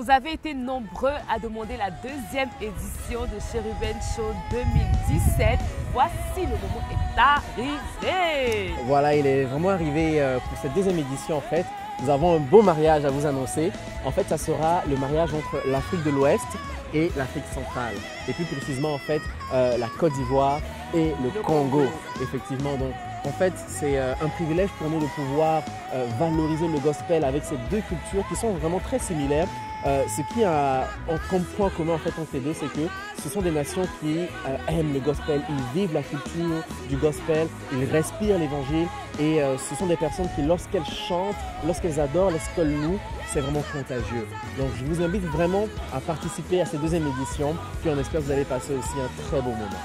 Vous avez été nombreux à demander la deuxième édition de Cherubin Show 2017. Voici le moment est arrivé. Voilà, il est vraiment arrivé euh, pour cette deuxième édition en fait. Nous avons un beau mariage à vous annoncer. En fait, ça sera le mariage entre l'Afrique de l'Ouest et l'Afrique centrale. Et plus précisément, en fait, euh, la Côte d'Ivoire et le, Congo. Effectivement, donc en fait, c'est euh, un privilège pour nous de pouvoir euh, valoriser le gospel avec ces deux cultures qui sont vraiment très similaires. Euh, ce qui a comme point commun en fait entre les deux, c'est que ce sont des nations qui aiment le gospel, ils vivent la culture du gospel, ils respirent l'évangile et ce sont des personnes qui, lorsqu'elles chantent, lorsqu'elles adorent, lorsqu'elles louent, c'est vraiment contagieux. Donc je vous invite vraiment à participer à cette deuxième édition, puis on espère que vous allez passer aussi un très beau moment.